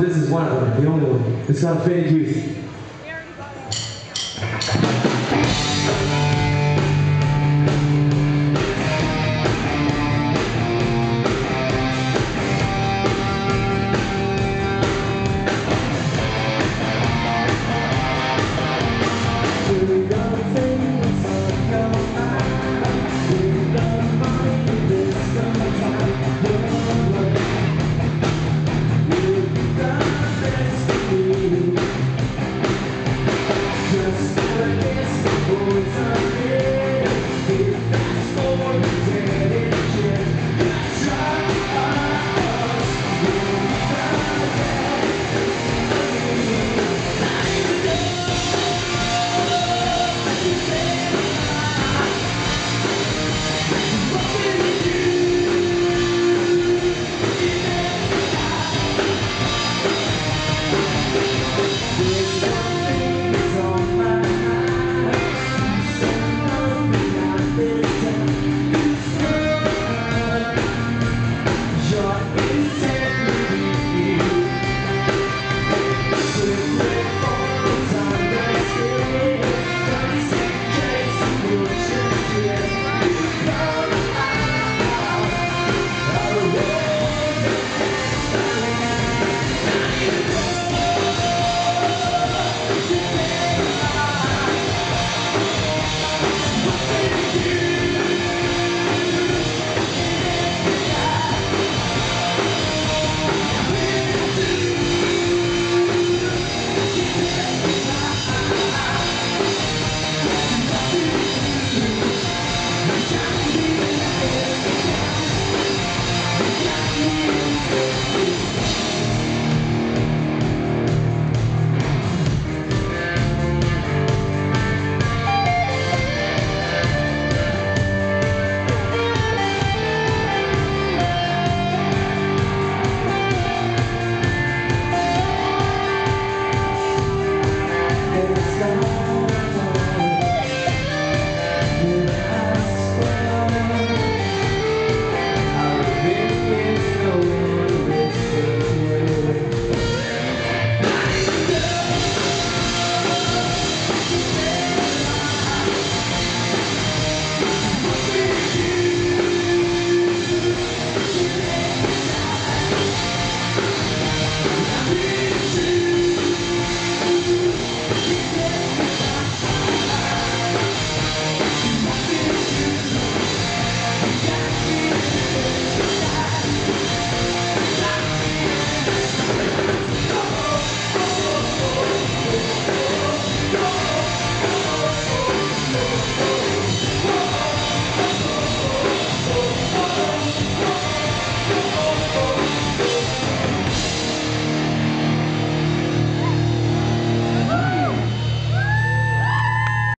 This is one of them, the only one. It's called fake Youth.